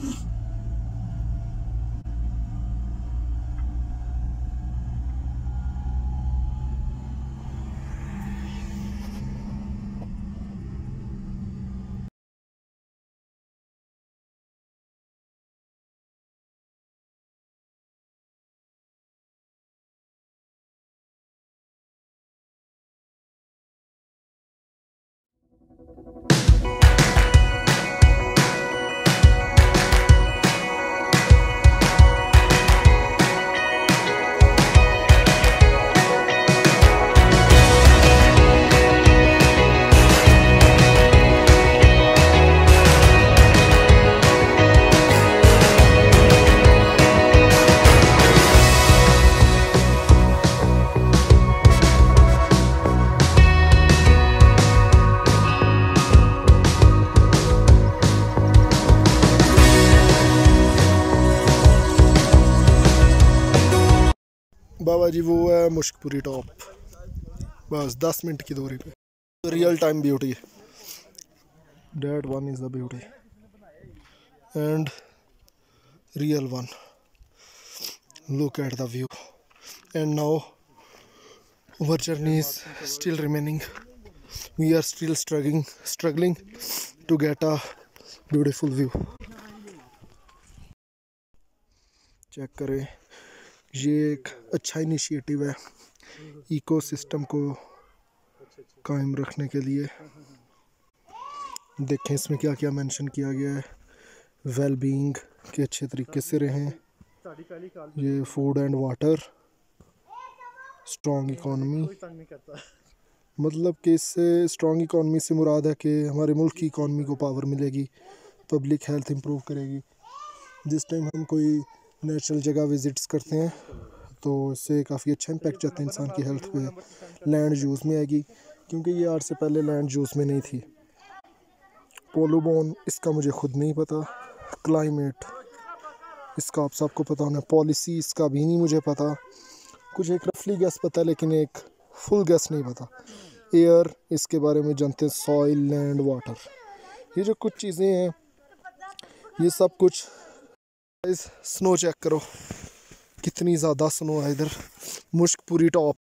Mm-hmm. बाबा जी, वो है Mushkpuri top. बस दस मिनट की दूरी पे। Real time beauty. That one is the beauty and real one look at the view and now our journey is still remaining we are still struggling struggling to get a beautiful view check करें। ये एक अच्छा initiative है ecosystem को कायम रखने के लिए। देखें इसमें क्या क्या मेंशन किया गया है। वेल बीइंग के अच्छे तरीके से रहें। ये food and water strong economy मतलब कि इससे स्ट्रॉन्ग इकॉनमी से मुराद है कि हमारे मुल्क की इकॉनमी को पावर मिलेगी पब्लिक हेल्थ इम्प्रूव करेगी। जिस टाइम हम कोई नेचुरल जगह विज़िट्स करते हैं तो इससे काफ़ी अच्छा इम्पेक्ट जाता है इंसान की हेल्थ पे। लैंड यूज़ में आएगी, क्योंकि ये आज से पहले लैंड यूज़ में नहीं थी। पोलोबोन इसका मुझे खुद नहीं पता। क्लाइमेट इसका आप सबको पता होना। पॉलिसी इसका भी नहीं मुझे पता। कुछ एक रफली गैस पता है लेकिन एक फुल गैस नहीं पता। एयर इसके बारे में जानते हैं। सॉइल लैंड वाटर ये जो कुछ चीज़ें हैं, ये सब कुछ स्नो चेक करो। कितनी ज़्यादा स्नो है इधर। मुश्क पूरी टॉप